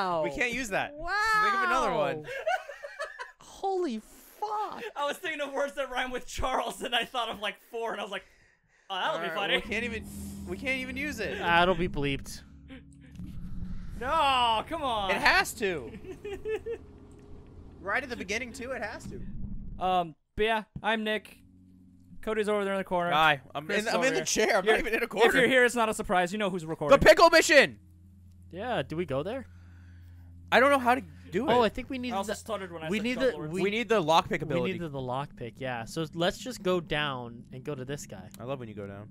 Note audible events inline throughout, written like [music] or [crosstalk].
We can't use that. Wow. Think of another one. [laughs] Holy fuck. I was thinking of words that rhyme with Charles, and I thought of like four, and I was like, oh, that'll be Alright, funny. We can't even. We can't even use it. Ah, it'll be bleeped. No, come on. It has to. [laughs] right at the beginning too. It has to. um, but yeah, I'm Nick. Cody's over there in the corner. Guy, I'm in. is I'm in the chair. I'm You're- not even in a corner. If you're here, it's not a surprise. You know who's recording. the pickle mission. Yeah, do we go there? I don't know how to do it. Oh, I think we need I also the, stuttered when I we said need Chuck the- Lords. we, we- need the lockpick ability. we need the, the lockpick. Yeah. So let's just go down and go to this guy. I love when you go down.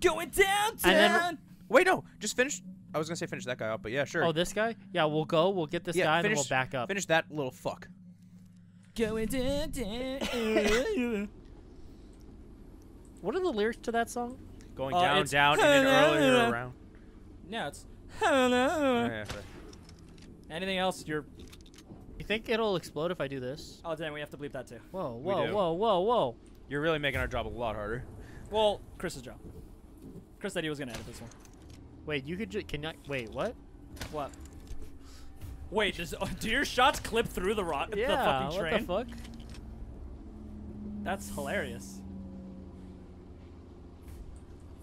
going downtown. And then- Wait, no. Just finish. I was gonna say finish that guy up, but yeah, sure. Oh, this guy? Yeah, we'll go. We'll get this Yeah, guy and then we'll back up. finish that little fuck. going downtown. [laughs] What are the lyrics to that song? Going Uh, down, down, in an earlier round. yeah, it's. Oh, yeah, sorry. Anything else? You're. You think it'll explode if I do this? Oh damn, we have to bleep that too. Whoa, We whoa, do. whoa, whoa, whoa. You're really making our job a lot harder. Well, Chris's job. Chris said he was gonna edit this one. Wait, you could just can I wait, what? What? Wait, does [laughs] do your shots clip through the rock? Yeah, the fucking what the fuck? That's hilarious.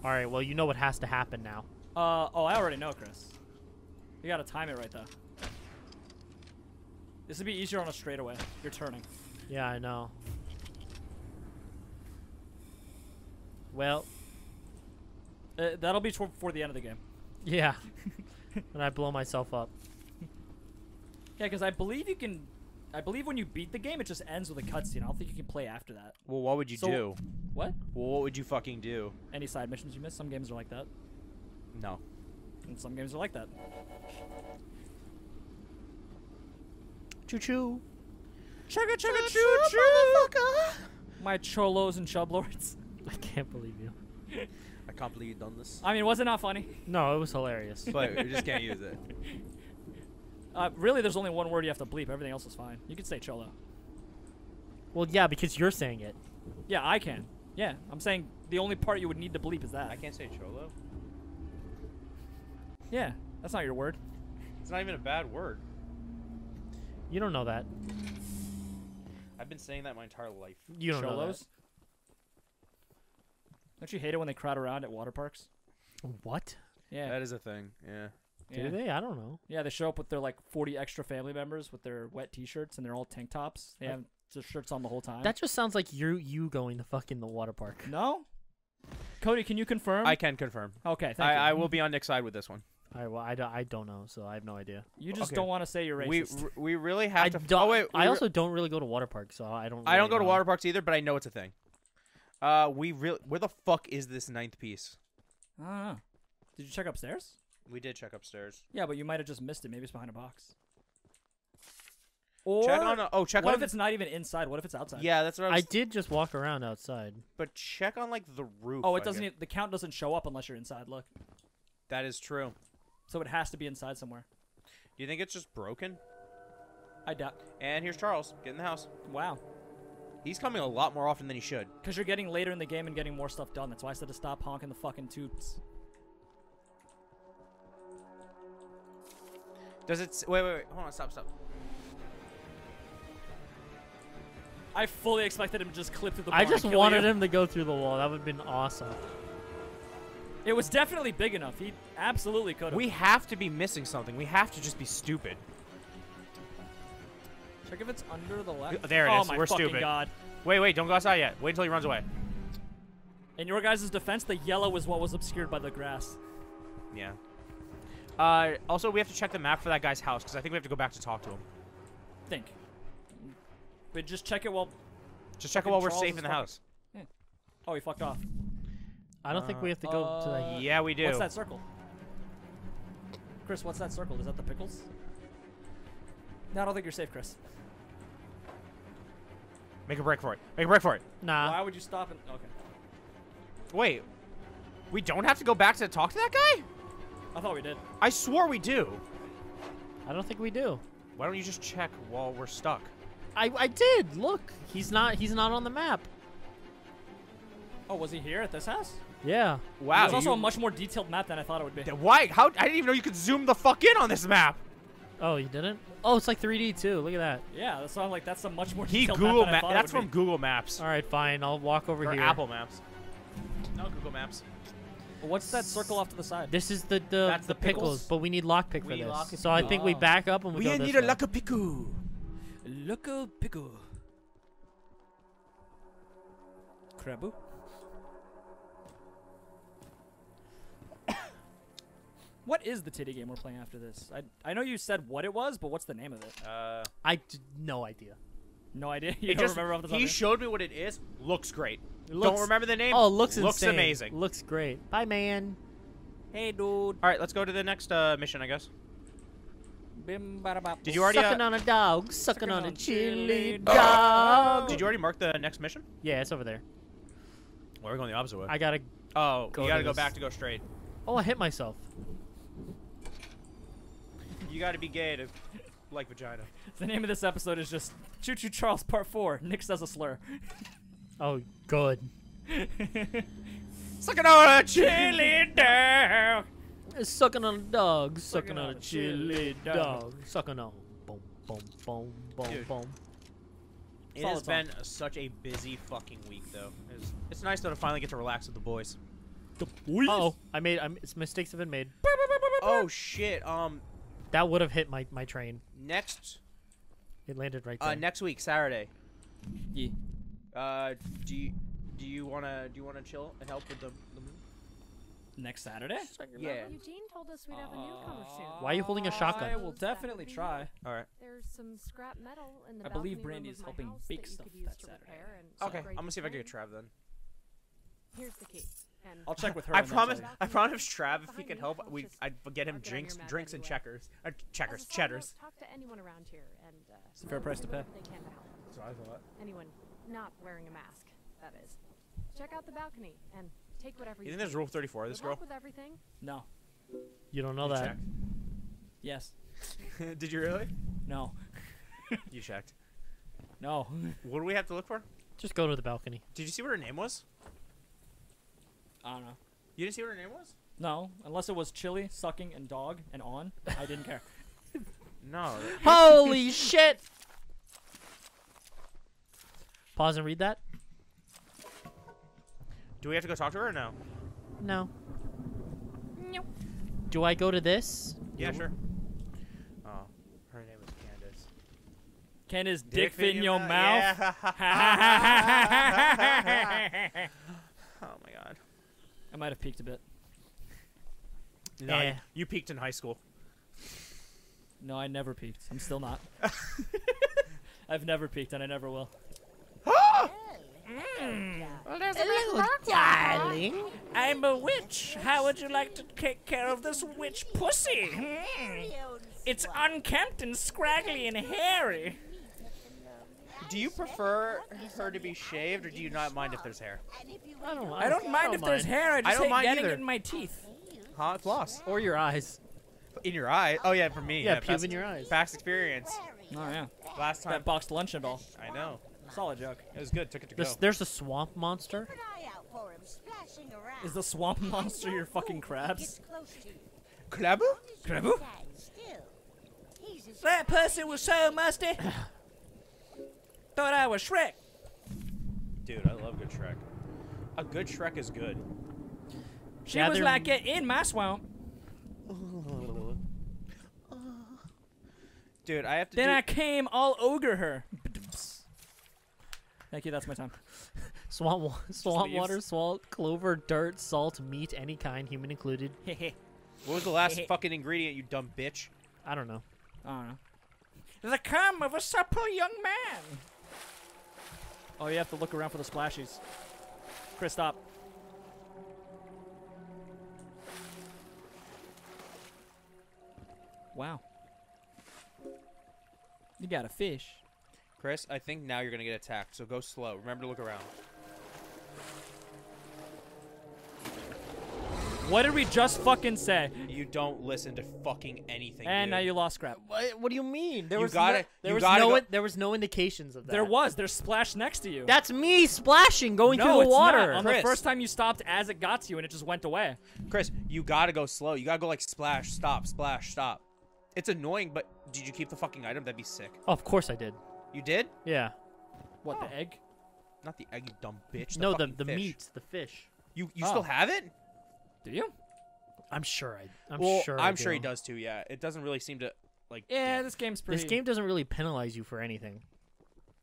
All right, well, you know what has to happen now. Uh oh, I already know, Chris. You gotta time it right though. This would be easier on a straightaway. You're turning. Yeah, I know. Well, Uh, that'll be toward, before the end of the game. yeah. [laughs] and I blow myself up. Yeah, because I believe you can. I believe when you beat the game, it just ends with a cutscene. I don't think you can play after that. Well, what would you So- do? What? Well, what would you fucking do? Any side missions you miss? Some games are like that, No. and some games are like that. Choo choo. Chugga chugga choo choo, My cholos and chublords. [laughs] I can't believe you. [laughs] I can't believe you've done this. I mean, was it not funny? No, it was hilarious. but we just can't use it. [laughs] Uh, really, there's only one word you have to bleep. Everything else is fine. You can say cholo. well, yeah, because you're saying it. Yeah, I can. Yeah, I'm saying the only part you would need to bleep is that. I can't say cholo. Yeah, that's not your word. It's not even a bad word. You don't know that. I've been saying that my entire life. You don't know Cholos. Don't you hate it when they crowd around at water parks? What? Yeah. That is a thing. Yeah. yeah. Do they? I don't know. Yeah, they show up with their like 40 extra family members with their wet T-shirts and they're all tank tops. They I- have their shirts on the whole time. That just sounds like you you going to fucking the water park. no. Cody, can you confirm? I can confirm. okay, thank I, you. I will be on Nick's side with this one. I well, I, don't, I don't know, so I have no idea. You just Okay. don't want to say you're We racist. r- we really have I to. don't. oh wait, I we re- also don't really go to water parks, so I don't. I don't really go to know. water parks either, but I know it's a thing. Uh, we real where the fuck is this ninth piece? I don't know. Did you check upstairs? We did check upstairs. Yeah, but you might have just missed it. Maybe it's behind a box. Or check on. oh, check what on. if it's not even inside? What if it's outside? yeah, that's what I was. I was. did just walk around outside. but check on like the roof. Oh, I it doesn't. guess. Even, the count doesn't show up unless you're inside. Look, That is true. So it has to be inside somewhere. Do you think it's just broken? I doubt. And here's Charles. Get in the house. Wow. He's coming a lot more often than he should. Because you're getting later in the game and getting more stuff done. That's why I said to stop honking the fucking toots. Does it? Wait, wait, wait. Hold on. Stop, stop. I fully expected him to just clip through the. I just and kill wanted you. him to go through the wall. That would have been awesome. It was definitely big enough. He absolutely could have. We have to be missing something. We have to just be stupid. check if it's under the left. There it oh is. my We're stupid. god! Wait, wait. Don't go outside yet. Wait until he runs away. In your guys' defense, the yellow is what was obscured by the grass. Yeah. Uh, also, we have to check the map for that guy's house because I think we have to go back to talk to him. Think. But just check it while. Just check it while we're safe in the fucking- house. Oh, he fucked off. I don't think we have to go to Uh, the. Yeah, we do. What's that circle? Chris, what's that circle? Is that the pickles? No, I don't think you're safe, Chris. Make a break for it. Make a break for it. Nah. Why would you stop and okay? Wait. We don't have to go back to talk to that guy? I thought we did. I swore we do. I don't think we do. Why don't you just check while we're stuck? I I did. Look, he's not he's not on the map. Oh, was he here at this house? Yeah. Wow. It's also you- a much more detailed map than I thought it would be. Why? How? I didn't even know you could zoom the fuck in on this map. Oh, you didn't? Oh, it's like 3D too. Look at that. Yeah, that's why I'm like, that's a much more He detailed Google map than I Map. thought it That's would from be. Google Maps All right, fine. I'll walk over or here. Apple Maps. No, Google Maps. What's that circle off to the side? This is the the, That's the the pickles, pickles. but we need lockpick for We this. lock- So I think we Oh. back up and we, go this way. pickle. Loco Pico. Krabu? What is the titty game we're playing after this? I, I know you said what it was, but what's the name of it? Uh, I d- no idea. No idea. [laughs] You it don't just, remember off the top he of showed me what it is. Looks great. looks- Don't remember the name. Oh, it looks looks insane. amazing. Looks great. Bye, man. Hey, dude. All right, let's go to the next uh, mission, I guess. Bim, bada, bop. Did you already? sucking Uh, on a dog, sucking, Sucking on, on a chili chili dog. did you already mark the next mission? Yeah, it's over there. Well, we're going the opposite way. I gotta. oh, go you to gotta go this. back to go straight. Oh, I hit myself. You gotta be gay to like vagina. [laughs] The name of this episode is just Choo Choo Charles Part 4. Nick says a slur. [laughs] Oh, good. [laughs] Sucking on a chili dog. Sucking on a dog, sucking, Sucking on, on a a chili chili dog. dog. sucking on. Boom, boom, boom, boom, Dude. boom. It has been such a busy fucking week, though. It's, it's nice though to finally get to relax with the boys. The boys? Oh, I made. I'm, mistakes have been made. Oh shit. Um, That would have hit my my train. next It landed right there. uh next week Saturday. Yeah. Uh, do you do you wanna do you wanna chill and help with the, the move? Next Saturday? Yeah. Eugene told us we'd have a newcomer soon. Why are you holding a shotgun? I will definitely try. All right. There's some scrap metal in the I believe balcony Brandy is helping bake that stuff that Saturday. Okay. I'm gonna see if I can get flame. Trav then. Here's the key. And I'll check with her. I promise. I promise Trav if he Behind could help, I'll we just I'd get him mark it on drinks, drinks and checkers, uh, checkers, cheddars. Talk to anyone around here and uh, It's a fair price to pay. whatever They can to help. That's what I thought. Anyone not wearing a mask, that is. Check out the balcony and take whatever You you think there's rule 34 this girl? with everything. No. You don't know that. Yes. [laughs] Did you really? No. You checked. No. What do we have to look for? Just go to the balcony. Did you see what her name was? I don't know. You didn't see what her name was? No, unless it was chili, sucking, and dog, and on. I didn't care. [laughs] No. Holy [laughs] shit! Pause and read that. Do we have to go talk to her or no? No. Do I go to this? Yeah, sure. Oh, her name is Candace. Candace, his dick, fit in your mouth? Yeah. [laughs] my god. I might have peaked a bit. No, Eh. you, you peaked in high school. No, I never peaked. I'm still not. [laughs] I've never peaked, and I never will. [gasps] Hello, darling. I'm a witch. How would you like to take care of this witch pussy? It's unkempt and scraggly and hairy. Do you prefer her to be shaved, or do you not mind if there's hair? I don't. I don't mind if there's hair. I just don't hate mind getting either. it in my teeth. Huh? Floss. Or your eyes. In your eye? Oh yeah, for me. Yeah, pube past, in your eyes. Past experience. Oh yeah, Last time. that boxed lunch and all. I know. Solid joke. It was good. Took it to There's, go. there's a swamp monster. Keep an eye out for him splashing around. Is the swamp [laughs] monster your fucking crabs? Get close to you. Klabu? Krabu? Stand still. He's as That pussy was so musty. [laughs] Thought I was Shrek. Dude, I love good Shrek. A good Shrek is good. She Yeah, was they're- like it in my swamp. Dude, I have to Then do. I came all ogre her. Thank you. That's my time. [laughs] Swamp, wa- swamp water, salt, clover, dirt, salt, meat, any kind, human included. what was the last fucking ingredient, you dumb bitch? I don't know. I don't know. The cum of a supple young man. Oh, you have to look around for the splashies. Chris, stop. Wow. You got a fish. Chris, I think now you're gonna get attacked, so go slow. Remember to look around. What did we just fucking say? You don't listen to fucking anything. And now you lost scrap. What, what do you mean? There You was gotta- no, there you was gotta no go- in- there was no indications of that. There was. There's splash next to you. That's me splashing, going no, through the it's not. water. On Chris. the first time you stopped, as it got to you, and it just went away. Chris, you gotta go slow. You gotta go like splash, stop, splash, stop. It's annoying, but did you keep the fucking item? That'd be sick. Oh, of course I did. You did? Yeah. What Oh. the egg? Not the egg, you dumb bitch. no, the fucking the fish. meat, the fish. You you Oh. still have it? Do you? I'm sure I. I'm well, sure. I I'm sure he does too. Yeah, it doesn't really seem to like. Yeah, this game's pretty. This game doesn't really penalize you for anything.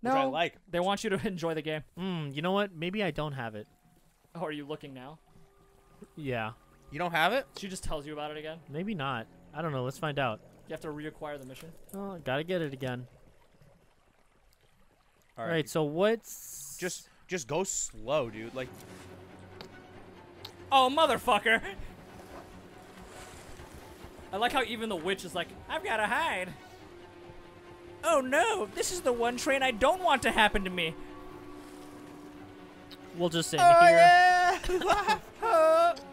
which I like. They want you to [laughs] enjoy the game. Hmm. You know what? Maybe I don't have it. Oh, are you looking now? Yeah. You don't have it? She just tells you about it again. Maybe not. I don't know. Let's find out. You have to reacquire the mission. Oh, gotta get it again. All All right. So what's Just just go slow, dude. Like Oh, motherfucker! [laughs] I like how even the witch is like, I've gotta hide. Oh no, this is the one train I don't want to happen to me. we'll just sit Oh here. yeah. [laughs]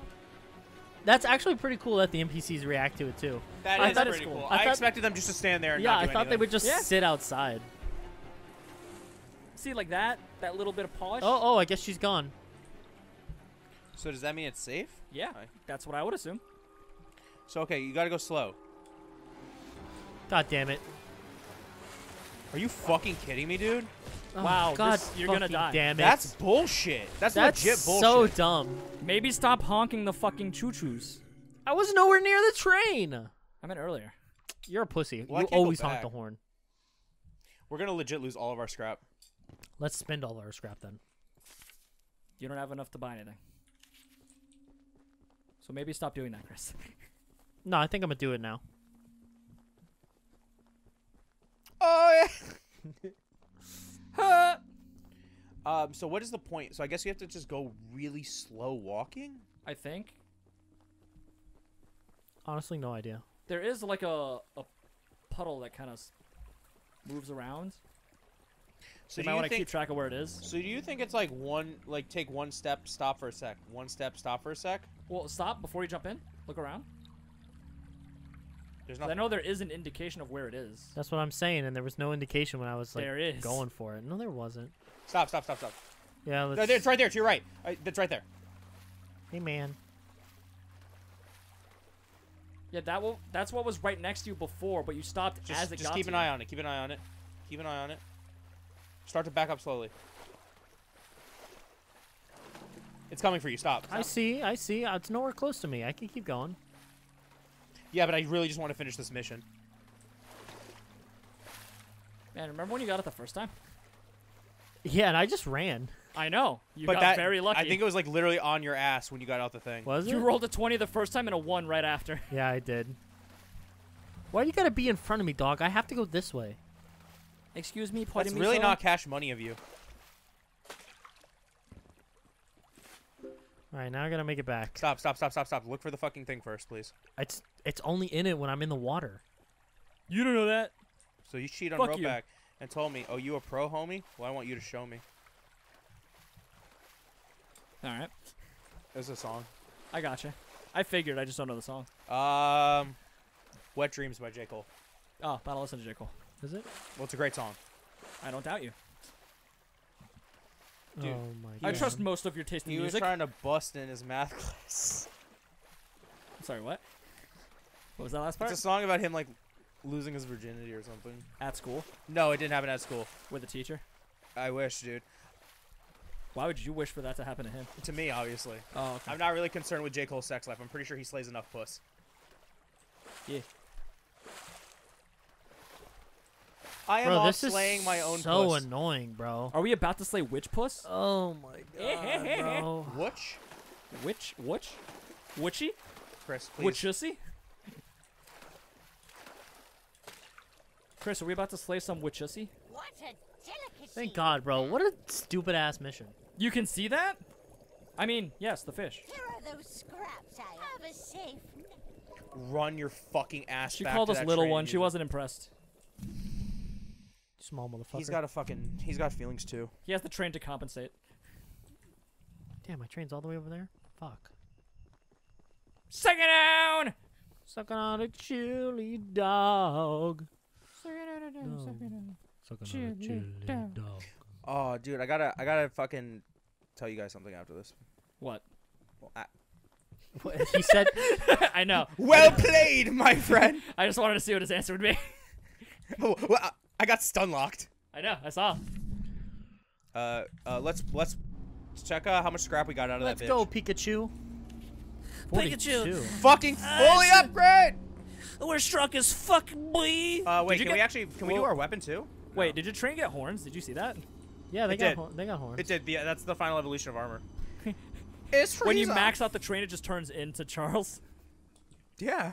That's actually pretty cool that the NPCs react to it too. that I is pretty it's cool. cool. I, I thought- expected them just to stand there. And Yeah, not I do thought they would just Yeah. sit outside. See, like that? That little bit of polish? Oh, oh, I guess she's gone. So does that mean it's safe? Yeah, Hi. that's what I would assume. So okay, you gotta go slow. God damn it. Are you fucking kidding me, dude? Oh, Wow, God, this- you're gonna die. Damn it. That's bullshit. That's, That's legit bullshit. so dumb. Maybe stop honking the fucking choo-choos. I was nowhere near the train. I meant earlier. You're a pussy. Well, you always honk the horn. We're gonna legit lose all of our scrap. Let's spend all our scrap then. You don't have enough to buy anything. So maybe stop doing that, Chris. [laughs] No, I think I'm gonna do it now. Oh yeah. [laughs] um. So what is the point? So I guess you have to just go really slow walking. I think Honestly, no idea. there is like a a puddle that kind of moves around. So you might want to keep track of where it is. So do you think it's like one, like take one step, stop for a sec, one step, stop for a sec? Well, stop before you jump in. Look around. There's 'Cause I know there is an indication of where it is. That's what I'm saying, and there was no indication when I was like There is. going for it. No, there wasn't. Stop, stop, stop, stop. Yeah, No, let's. there, it's right there. To your right. Uh, That's right there. Hey, man. Yeah, that will. That's what was right next to you before, but you stopped Just, as it just got keep to an you. eye on it. Keep an eye on it. Keep an eye on it. Start to back up slowly. It's coming for you. Stop. I see. I see. Uh, It's nowhere close to me. I can keep going. Yeah, but I really just want to finish this mission. Man, remember when you got it the first time? Yeah, and I just ran. I know. You but got that, very lucky. I think it was like literally on your ass when you got out the thing. Was it? you it? rolled a 20 the first time and a 1 right after. [laughs] Yeah, I did. Why do you gotta be in front of me, dog? I have to go this way. Excuse me, That's pardon me, really sir? not cash money of you. All right, now I gotta make it back. Stop, stop, stop, stop, stop. Look for the fucking thing first, please. It's it's only in it when I'm in the water. You don't know that. So you cheat on Fuck rope back and told me, "Oh, you a pro, homie? Well, I want you to show me." All right. There's a song. I gotcha. I figured. I just don't know the song. Um, "Wet Dreamz" by J. Cole. Oh, but I'll listen to J. Cole. Is it? Well, it's a great song. I don't doubt you. Dude, oh my I god. trust most of your taste in He was trying to bust in his math [laughs] class. Sorry, what? What was that last part? It's a song about him like losing his virginity or something. At school No, it didn't happen at school. with a teacher. I wish, dude. Why would you wish for that to happen to him? To me, obviously. Oh, okay. I'm not really concerned with J. Cole's sex life. I'm pretty sure he slays enough puss. Yeah. I am Bro, off this is slaying my own so puss. annoying, bro. Are we about to slay witch puss? Oh my [laughs] god, bro. Witch? Witch? Witch? Witchy? Chris, please. Witchussy? Chris, are we about to slay some witchussy? What a delicacy. Thank God, bro. What a stupid ass mission. You can see that? I mean, yes, the fish. Here are those scraps I have a safe. Run your fucking ass She back called to us that little train, one. She wasn't impressed. Small motherfucker. He's got a fucking. He's got feelings too. He has the train to compensate. Damn, my train's all the way over there. Fuck. Second down. Sucking on a chili dog. No. Sucking on a chili dog. Oh, dude, I gotta, I gotta fucking tell you guys something after this. What? Well, I- [laughs] What- he said, [laughs] I know. well played, my friend. [laughs] I just wanted to see what his answer would be. oh, well, I- I got stun locked. I know. I saw. Uh, uh, let's let's check uh, how much scrap we got out of that. "Let's that bitch. go, Pikachu." Pikachu. Fucking fully shit. upgrade. We're struck as fuck, boy. Uh, wait, Did you can we actually can we do our weapon too? Wait, did your train get horns? Did you see that? Yeah, they It got did. hor- they got horns. It did. Yeah, that's the final evolution of armor. [laughs] it's When you max out the train, it just turns into Charles. Yeah.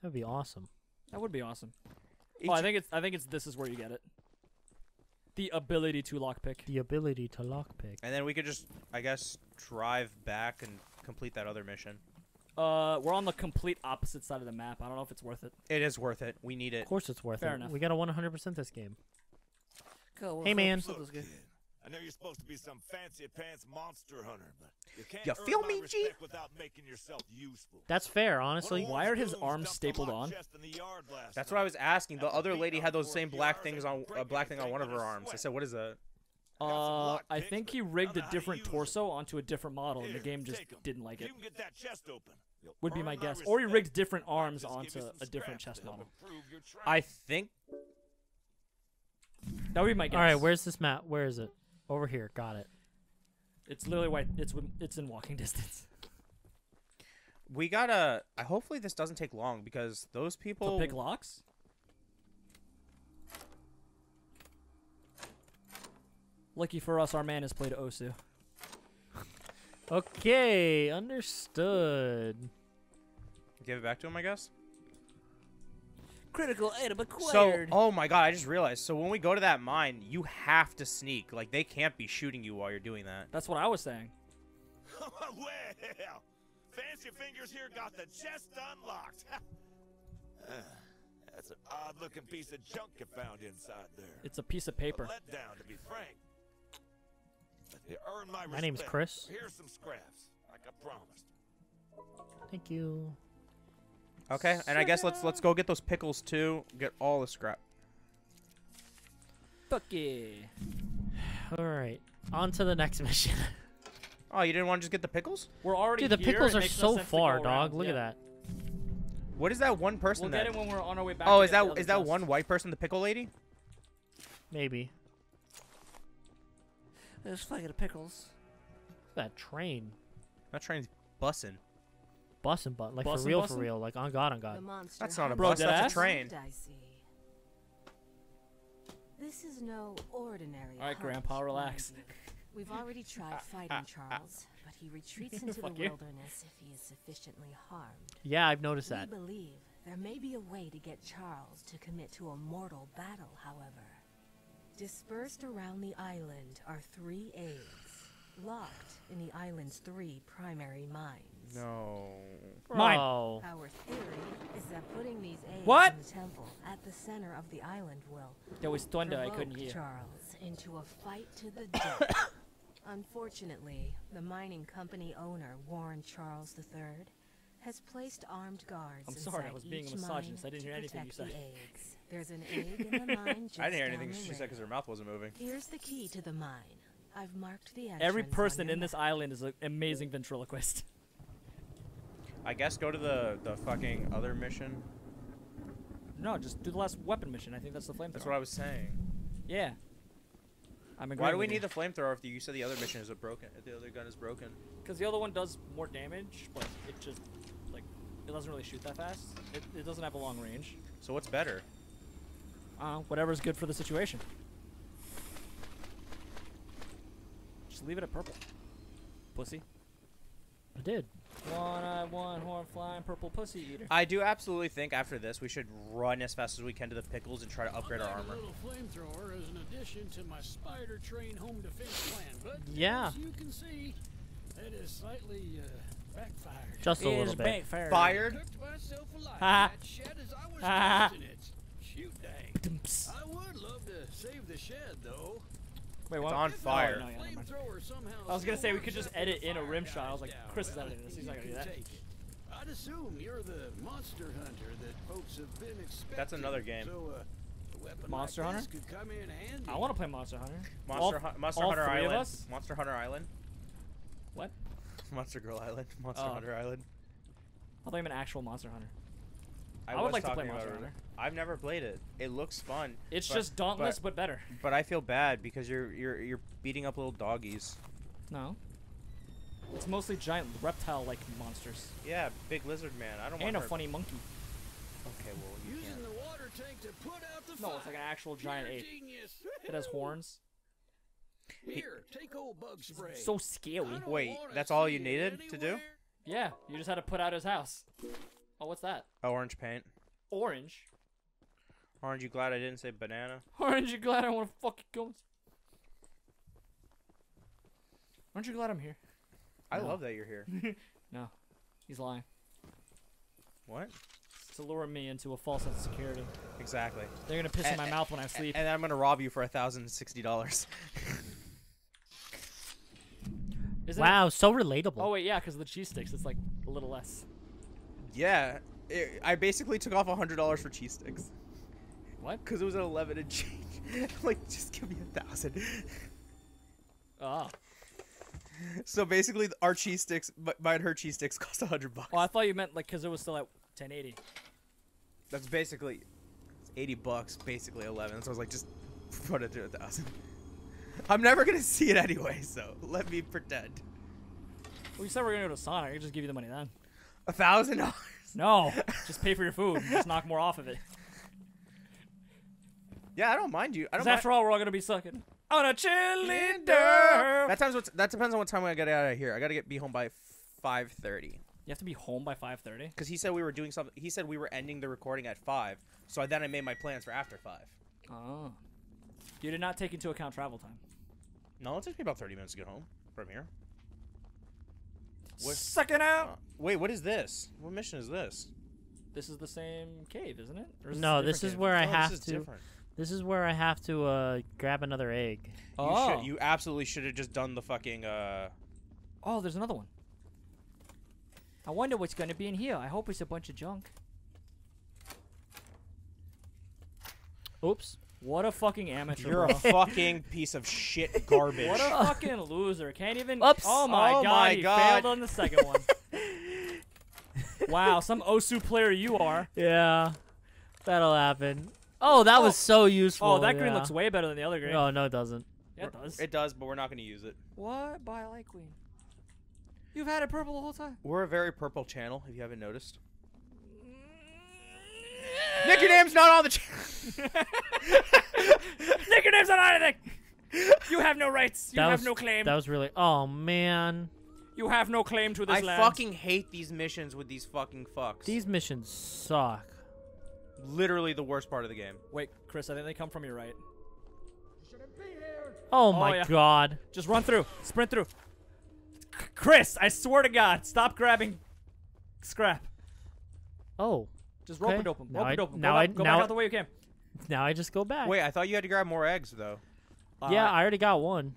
That'd be awesome. That would be awesome. Each- Oh, I think it's. I think it's. This is where you get it. The ability to lockpick. The ability to lockpick. and then we could just, I guess, drive back and complete that other mission. Uh, we're on the complete opposite side of the map. I don't know if it's worth it. It is worth it. We need it. Of course, it's worth Fair it. enough. We gotta 100% this game. Go. Hey, man. Look, kid, I know you're supposed to be some fancy pants monster hunter, but you You feel me, G? without making yourself useful. That's fair, honestly. Why are his arms stapled on? chest in the yard last That's what I was asking. The other lady had those same black things on a break black thing on one of her arms. I said, "What is that?" Uh, I think he rigged a know how to different torso onto a different model, and the game just didn't like it. You can get that chest open. You'll Would be my my guess. Or he rigged different arms onto a different chest model. I think That would be my guess. All right, where's this map? Where is it? Over here. Got it. It's literally why It's it's in walking [laughs] distance. we gotta. I hopefully this doesn't take long because those To people. pick locks. Lucky for us, our man has played Osu. [laughs] Okay, understood. Give it back to him, I guess. Critical item acquired. So, acquired. oh my god, I just realized. So when we go to that mine, you have to sneak. Like they can't be shooting you while you're doing that. That's what I was saying. [laughs] well, Fancy Fingers here got the chest unlocked. [laughs] That's an odd-looking piece of junk you found inside there. It's a piece of A paper. letdown, to be frank. You earned my My name's. Chris. Here's some scraps, like I promised. Thank you. Okay, and I guess let's let's go get those pickles too. Get all the scrap. Fuck yeah. All right, on to the next [laughs] mission. Oh, you didn't want to just get the pickles? We're already Dude, the here, pickles are makes no so far, dog. around. Look Yeah. at that. What is that one person We'll then? get it when we're on our way back. oh, is get the that other is that chest. one white person, the pickle lady? Maybe. There's fucking pickles. Look at that train. That train's bussing. Bussin' but like Bussin', for real, bussin'? for real. Like on God, on The God. That's not a Bro, bus. That's ass? a train. I see. This is no ordinary. All right, Grandpa, relax. We've already tried ah, ah, fighting ah, Charles, but he retreats [laughs] into the Fuck you. wilderness if he is sufficiently harmed. Yeah, I've noticed that. We believe there may be a way to get Charles to commit to a mortal battle, however. Dispersed around the island are three eggs, locked in the island's three primary mines. No. Mine. Bro. Our theory is that putting these eggs What? in the temple at the center of the island will There was thunder I couldn't hear. Charles into a fight to the [coughs] death. Unfortunately, the mining company owner, Warren Charles III, has placed armed guards I'm sorry, I was being a each misogynist. mine I didn't to hear anything you protect the said. eggs. There's an [laughs] egg in the mine just I didn't hear anything she said because her mouth wasn't moving. Here's the key to the mine. I've marked the Every entrance on person your in this island is an amazing ventriloquist. I guess go to the the fucking other mission. No, just do the last weapon mission. I think that's the flamethrower. That's what I was saying. Yeah. I'm Why do we need the flamethrower if you said the other mission is a broken? If the other gun is broken. Because the other one does more damage, but it just like it doesn't really shoot that fast. It, it doesn't have a long range. So what's better? Uh, whatever's good for the situation. Just leave it at purple. Pussy. I did. One eye, one horn, flying purple pussy eater. I do absolutely think after this we should run as fast as we can to the pickles and try to upgrade our armor. Little flamethrower as an addition to my spider train home defense plan, but Yeah. as you can see, that is slightly uh, backfired. Just a It little bit. backfired. Fired. Cooked myself alive Ha. in that shed as I was Ha. testing it. Shoot dang. Dum-ps. I would love to save the shed though. Wait, It's what? on Oh, fire. no, yeah, never mind. Flamethrower somehow I was gonna say we could just edit in a rim shot. I was like. Chris is Well, editing this. He's not gonna do that. I'd assume you're the monster hunter that folks have been expecting. That's another game. So, uh, Monster like Hunter? this could come in handy. I want to play Monster Hunter. Monster, all, Hu- Monster all Hunter three of Island. us? Monster Hunter Island. What? [laughs] Monster Girl Island. Monster Oh. Hunter Island. I thought you meant actual Monster Hunter. I, I would like to play Monster. Hunter. I've never played it. It looks fun. It's but- just Dauntless, but, better. But I feel bad because you're you're you're beating up little doggies. No. It's mostly giant reptile-like monsters. Yeah, big lizard man. I don't And want a her- funny monkey. Okay, well you Using can't. the water tank to put out the No, fire. it's like an actual giant Pure ape. Genius. It has horns. [laughs] Here, take old bug spray. So I scary. Wait, that's all you it needed to do? Yeah, you just had to put out his house. Oh, what's that? Oh, orange paint. Orange. Aren't you glad I didn't say banana? Aren't you glad I want to fucking go? Aren't you glad I'm here? I No. love that you're here. [laughs] No, he's lying. what? To lure me into a false sense of security. Exactly. They're gonna piss in my A- mouth when I sleep. And then I'm gonna rob you for a thousand and sixty dollars. [laughs] Wow, so relatable. Oh wait, yeah, because of the cheese sticks, it's like a little less. Yeah, it, I basically took off a hundred dollars for cheese sticks What? because it was an eleven and change. [laughs] like, just give me a thousand. [laughs] Ah. So basically, our cheese sticks, mine and her cheese sticks, [laughs] cost a hundred bucks. Oh, I thought you meant like because it was still at 1080. That's basically it's eighty bucks, basically eleven. So I was like, just put it to a thousand. I'm never gonna see it anyway, so let me pretend. Well, you said we are gonna go to Sonic. I could just give you the money then. A thousand dollars. No, just pay for your food. Just knock more off of it. Yeah, I don't mind you. I don't mind. after all, we're all gonna be sucking on a chili That times what that depends on what time I get out of here. I gotta get be home by five thirty. You have to be home by 5:30. Because he said we were doing something. He said we were ending the recording at five. So I, then I made my plans for after five. Oh. You did not take into account travel time. No, it takes me about thirty minutes to get home from here. What- Suck it out. Uh, wait, what is this? What mission is this? This is the same cave, isn't it? Or is no, a this is cave? where I Oh, have this is to. different. This is where I have to uh, grab another egg. You Oh. should. You absolutely should have just done the fucking. uh Oh, there's another one. I wonder what's gonna be in here. I hope it's a bunch of junk. Oops. What a fucking amateur. You're bro. a [laughs] fucking piece of shit garbage. What a fucking loser. Can't even. [laughs] Oops. Oh my Oh god, my he God. failed on the second one. [laughs] wow, some Osu player you are. Yeah, that'll happen. Oh, that was oh. so useful. Oh, that green yeah. looks way better than the other green. Oh no, it doesn't. yeah, it does. It does, but we're not going to use it. what? But I like green. You've had it purple the whole time. We're a very purple channel, if you haven't noticed. Nick, your name's not on the channel. [laughs] Nick, your name's not on anything. You have no rights. You that have was, no claim. That was really. Oh man, You have no claim to this I land. fucking hate these missions with these fucking fucks. these missions suck. literally the worst part of the game. Wait, Chris, I think they come from your right. Oh, oh my yeah. god. Just run through. Sprint through. C- Chris, I swear to God, stop grabbing scrap. Oh, Just rope Okay. and dope 'em. Now Rope I- and dope 'em. now Go, I- back, go now back I- out the way you came. now I just go back. Wait, I thought you had to grab more eggs though. yeah, Uh, I already got one.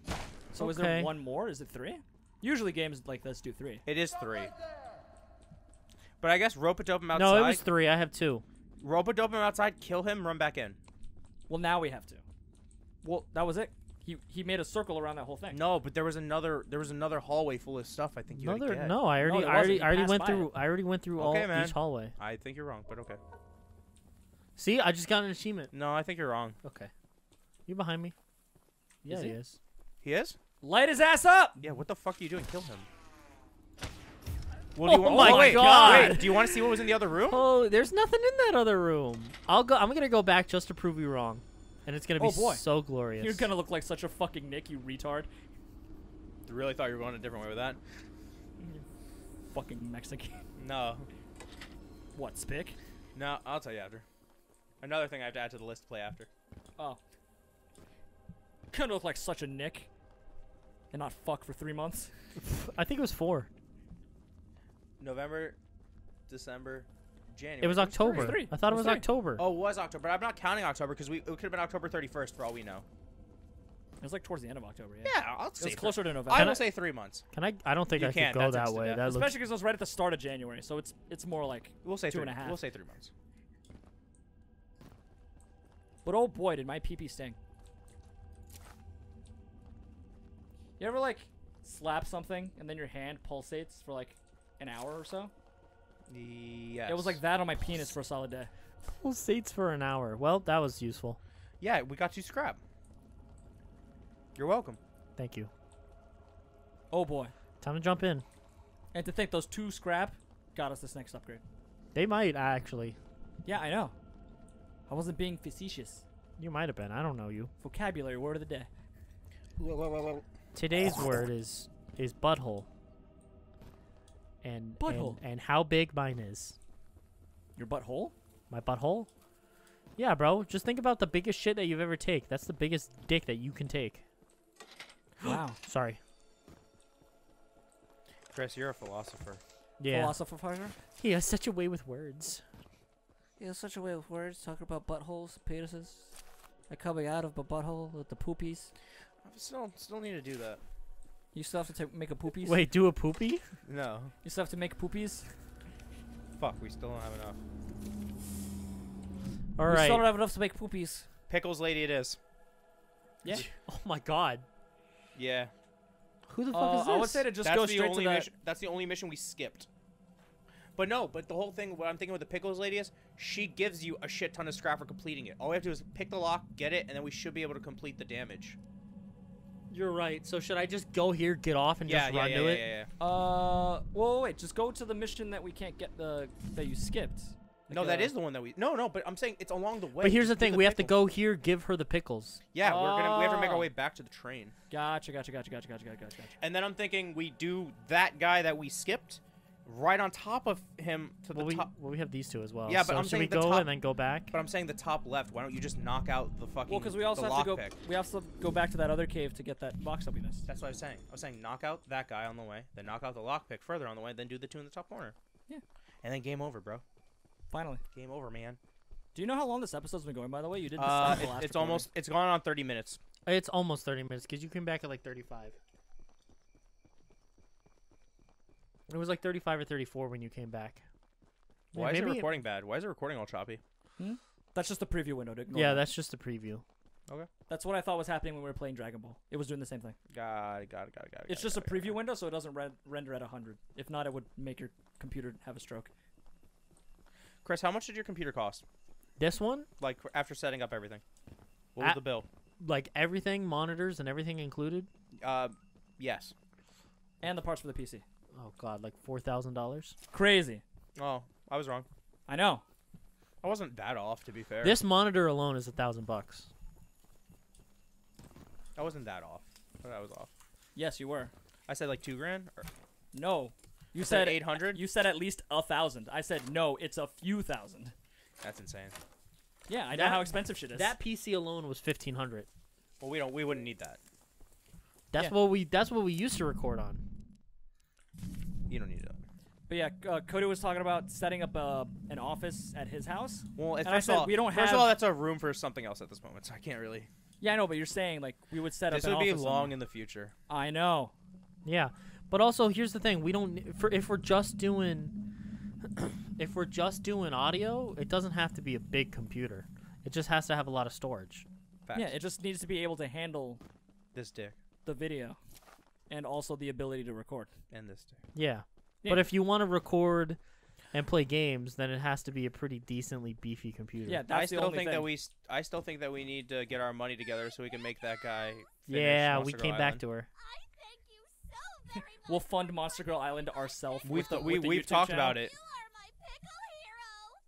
So is okay. there one more? Is it three? Usually games like this do three. It is three. But I guess rope a dope him outside. No, it was three. I have two. rope a dope him outside, kill him, run back in. Well, now we have to. Well, that was it. He he made a circle around that whole thing. No, but there was another. There was another hallway full of stuff. I think you had to Another get. no, I already, there I already, I already went by through. it. I already went through Okay, all man. each hallway. I think you're wrong, but okay. See, I just got an achievement. No, I think you're wrong. Okay, you behind me? Yeah, Is he he? is. He is? Light his ass up. Yeah. What the fuck are you doing? Kill him. Well, Oh do you, oh oh, my oh, wait, God. Wait, do you want to see what was in the other room? Oh, there's nothing in that other room. I'll go. I'm gonna go back just to prove you wrong, and it's gonna be Oh, boy. so glorious. You're gonna look like such a fucking Nick, you retard. I really thought you were going a different way with that. Fucking Mexican. No, What, spick? no. I'll tell you after. Another thing I have to add to the list to play after. Oh. Kinda look like such a Nick. And not fuck for three months. [laughs] I think it was four. November, December, January. It was Where's October. three. I thought It it was was. October. Oh, it was October. But I'm not counting October because we it could have been October 31st for all we know. It was like towards the end of October. Yeah. Yeah, I'll It say was closer to November. I Can will I- say three months. Can I? I don't think You I can't, go that's that way. yeah. That looks Especially because it was right at the start of January, so it's it's more like. We'll say Two three and a half. We'll say three months. But oh boy, did my pee pee sting. You ever like slap something and then your hand pulsates for like an hour or so? Yes. It was like that on my penis for a solid day. pulsates for an hour. Well, that was useful. Yeah, we got you scrap. You're welcome. Thank you. Oh boy. Time to jump in. And to think those two scrap got us this next upgrade. They might actually. Yeah, I know. I wasn't being facetious. You might have been. I don't know you. Vocabulary word of the day. Today's word is is butthole. And Butthole. And, and how big mine is. Your butthole? My butthole? Yeah, bro. Just think about the biggest shit that you've ever take. That's the biggest dick that you can take. [gasps] Wow. Sorry. Chris, you're a philosopher. Yeah. Philosopher? He has such a way with words. He has such a way with words, talking about buttholes, penises. Like coming out of a butthole with the poopies. I still, still need to do that. You still have to ta- make a poopies? Wait, do a poopy? No. You still have to make poopies? Fuck, we still don't have enough. All we right. still don't have enough to make poopies. Pickles lady it is. Yeah. [laughs] Oh my god. Yeah. Who the fuck Uh, is this? I would say to just that's go the straight only to that. mission. That's the only mission we skipped. But no, but the whole thing, what I'm thinking with the pickles lady is, she gives you a shit ton of scrap for completing it. All we have to do is pick the lock, get it, and then we should be able to complete the damage. You're right. So should I just go here, get off, and yeah, just yeah, run yeah, to yeah, it? yeah, yeah. Uh, well, wait. Just go to the mission that we can't get the that you skipped. No, Like, that uh, is the one that we. No, no, but I'm saying it's along the way. But here's the Just do thing: we have to go here, give her the pickles. Yeah, we're gonna. We have to make our Oh. way back to the train. Gotcha, gotcha, gotcha, gotcha, gotcha, gotcha, gotcha. And then I'm thinking we do that guy that we skipped, right on top of him to the Well, we top. well, we have these two as well. Yeah, but so I'm should saying we the go top- and then go back? But I'm saying the top left. Why don't you just knock out the fucking? Well, because we also have to go. lockpick? We have to go back to that other cave to get that box that we missed. That's what I was saying. I was saying knock out that guy on the way, then knock out the lockpick further on the way, then do the two in the top corner. Yeah. And then game over, bro. Finally. Game over, man. Do you know how long this episode's been going? By the way, you didn't. Uh, stop it- last it's recording. almost. It's gone on 30 minutes. It's almost 30 minutes because you came back at like 35. It was like 35 or 34 when you came back. Yeah, Why is it maybe- recording bad? Why is it recording all choppy? That's just the preview window. To Yeah, that. that's just the preview. Okay. That's what I thought was happening when we were playing Dragon Ball. It was doing the same thing. Got it. Got it. Got it. Got it. It's got just a got it, got preview it. window, so it doesn't ren- render at 100. If not, it would make your computer have a stroke. Chris, how much did your computer cost? This one, Like after setting up everything. What was At- the bill? like everything, monitors and everything included. Uh, yes. And the parts for the PC. Oh god, like four thousand dollars. Crazy. Oh, I was wrong. I know. I wasn't that off, to be fair. This monitor alone is a thousand bucks. I wasn't that off. But I was off. Yes, you were. I said like two grand. Or, No. You I said said 800. You said at least a thousand. I said no. It's a few thousand. That's insane. Yeah, I know how expensive shit is. That PC alone was fifteen hundred. Well, we don't. We wouldn't need that. That's Yeah. what we. That's what we used to record on. You don't need that. But yeah, uh, Cody was talking about setting up a, an office at his house. Well, if And I first said of all, we don't first of all, that's a room for something else at this moment, so I can't really. Yeah, I know, but you're saying like we would set This up. an would be office long somewhere. in the future. I know. Yeah, but also here's the thing: we don't. For if we're just doing, [coughs] if we're just doing audio, it doesn't have to be a big computer. It just has to have a lot of storage. Facts. Yeah, it just needs to be able to handle this dick the video, and also the ability to record. and this dick. Yeah. Yeah. But if you want to record and play games, then it has to be a pretty decently beefy computer. Yeah, that's I the still only think thing. that we. st- I still think that we need to get our money together so we can make that guy. finish Yeah, we Girl came back to her. I thank you so. [laughs] We'll fund Monster Girl Island ourselves. We've with the, we with the we've talked channel. about it. You are my pickle hero.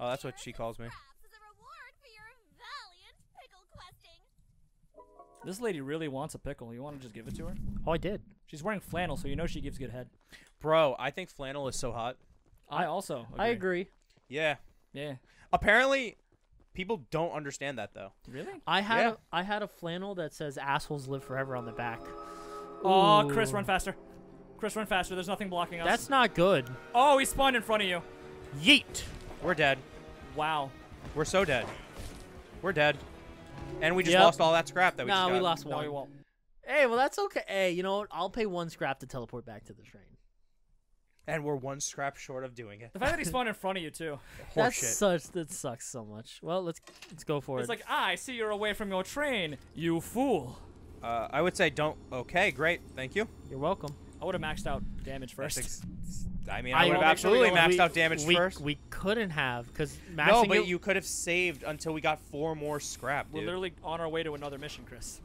Oh, that's what she calls some me. scraps as a reward for your valiant pickle questing. This lady really wants a pickle. You want to just give it to her? Oh, I did. She's wearing flannel, so you know she gives good head. Bro, I think flannel is so hot. I also. Agree. I agree. Yeah. Yeah. Apparently, people don't understand that though. Really? I had Yeah. a, I had a flannel that says "assholes live forever" on the back. Oh, Chris, run faster. Chris, run faster. There's nothing blocking us. That's not good. Oh, he spawned in front of you. Yeet. We're dead. Wow. We're so dead. We're dead. And we just Yep. lost all that scrap that we nah, just we got. lost No, one. we won't. Hey, well that's okay. Hey, you know what? I'll pay one scrap to teleport back to the train. And we're one scrap short of doing it. The fact that he spawned in front of you too. [laughs] That's Horseshit. such. That sucks so much. Well, let's let's go for It's it. like, ah, I see you're away from your train, you fool. Uh, I would say don't. Okay, great. Thank you. You're welcome. I would have maxed out damage That's first. [laughs] ex- I mean, I, would have make sure we absolutely maxed we, out damage we, first. We couldn't have because maxing no, but it- you could have saved until we got four more scrap, We're dude. literally on our way to another mission, Chris.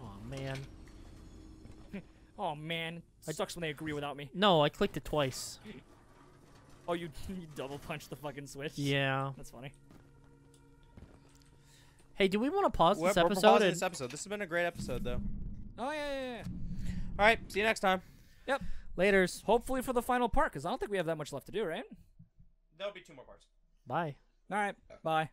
Oh man. [laughs] Oh man, it sucks when they agree without me. No, I clicked it twice. Oh, you, [laughs] you double punched the fucking switch. Yeah. That's funny. Hey, do we want to pause We're- this we're episode? pausing and- this episode. This has been a great episode, though. Oh yeah, yeah, yeah. All right, see you next time. Yep. Laters. Hopefully for the final part, because I don't think we have that much left to do, right? There'll be two more parts. Bye. All right. Bye.